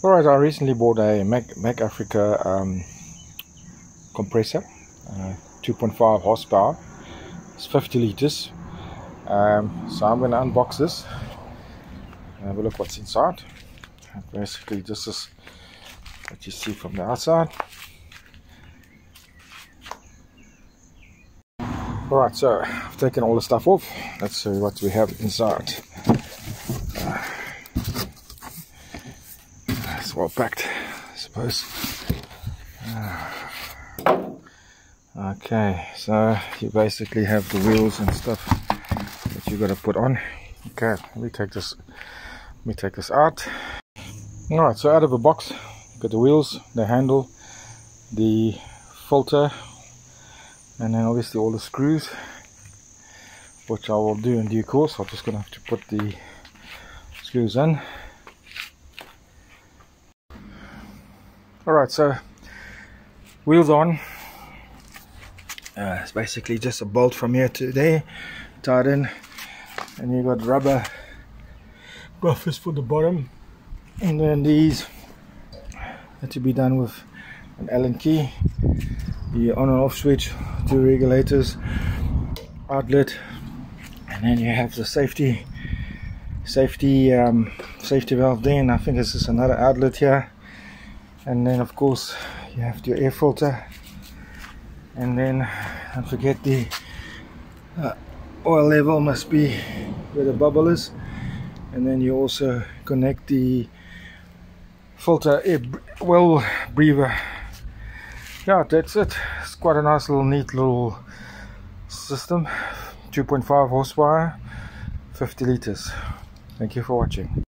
Alright, I recently bought a Mac, Mac Africa um, compressor, uh, 2.5 horsepower, it's 50 liters. Um, so I'm going to unbox this, and have a look what's inside. Basically, this is what you see from the outside. Alright, so I've taken all the stuff off. Let's see what we have inside. Well packed, I suppose. Ah. okay, so you basically have the wheels and stuff that you got to put on. Okay, let me take this. Let me take this out. All right, so out of the box, got the wheels, the handle, the filter, and then obviously all the screws, which I will do in due course. I'm just gonna have to put the screws in. Alright, so wheels on. Uh, it's basically just a bolt from here to there, tied in, and you got rubber buffers for the bottom, and then these had to be done with an Allen key, the on and off switch, two regulators, outlet, and then you have the safety safety um, safety valve there, and I think this is another outlet here and then of course you have your air filter. And then don't forget the uh, oil level must be where the bubble is. And then you also connect the filter air well breather. Yeah that's it. It's quite a nice little neat little system. 2.5 horsepower 50 liters. Thank you for watching